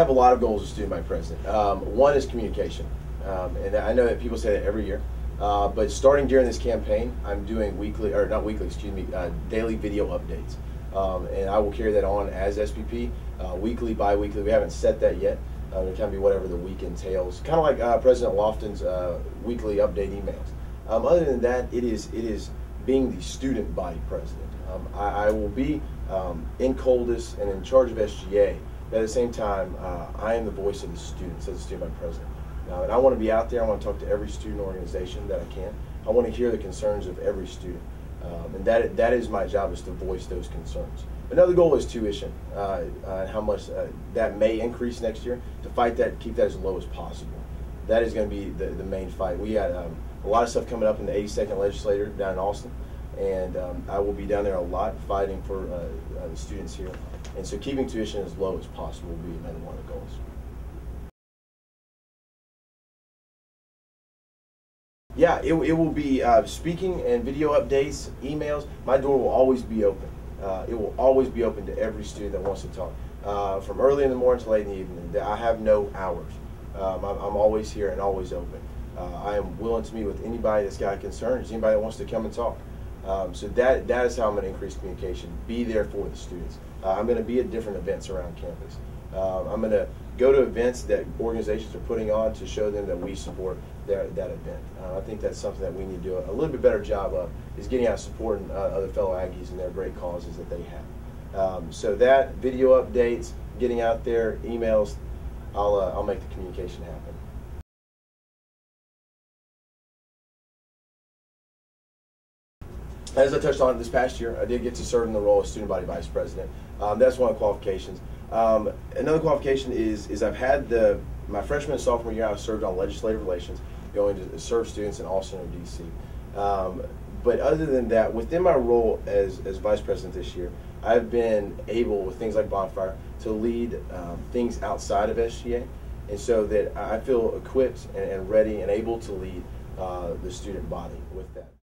have a lot of goals as student body president. Um, one is communication, um, and I know that people say that every year. Uh, but starting during this campaign, I'm doing weekly, or not weekly, excuse me, uh, daily video updates. Um, and I will carry that on as SBP, uh, weekly, bi weekly. We haven't set that yet. Uh, it can be whatever the week entails. Kind of like uh, President Loftin's uh, weekly update emails. Um, other than that, it is, it is being the student body president. Um, I, I, will be um, in COLDIS and in charge of SGA, but at the same time, uh, I am the voice of the students as a student body president. Uh, and I want to be out there. I want to talk to every student organization that I can. I want to hear the concerns of every student. Um, and that, that is my job is to voice those concerns. Another goal is tuition, uh, uh, how much uh, that may increase next year. To fight that, keep that as low as possible. That is going to be the, the main fight. We got um, a lot of stuff coming up in the 82nd Legislature down in Austin, and um, I will be down there a lot fighting for uh, uh, the students here. And so keeping tuition as low as possible will be another one of the goals. Yeah, it, it will be uh, speaking and video updates, emails. My door will always be open. Uh, it will always be open to every student that wants to talk. Uh, from early in the morning to late in the evening. I have no hours. Um, I'm, I'm, always here and always open. Uh, I am willing to meet with anybody that's got concerns, anybody that wants to come and talk. Um, so that that is how I'm going to increase communication. Be there for the students. Uh, I'm going to be at different events around campus. Uh, I'm going to go to events that organizations are putting on to show them that we support that, that event. Uh, I think that's something that we need to do a, little bit better job of is getting out supporting uh, other fellow Aggies and their great causes that they have. Um, so that video updates, getting out there, emails, I'll, uh, I'll make the communication happen. As I touched on this past year, I did get to serve in the role of student body vice president. Um, that's one of the qualifications. Um, another qualification is is I've had the my freshman and sophomore year I served on legislative relations, going to serve students in Austin or DC. Um, but other than that, within my role as, as vice president this year, I've been able with things like bonfire to lead um, things outside of SGA, and so that I feel equipped and, and ready and able to lead uh, the student body with that.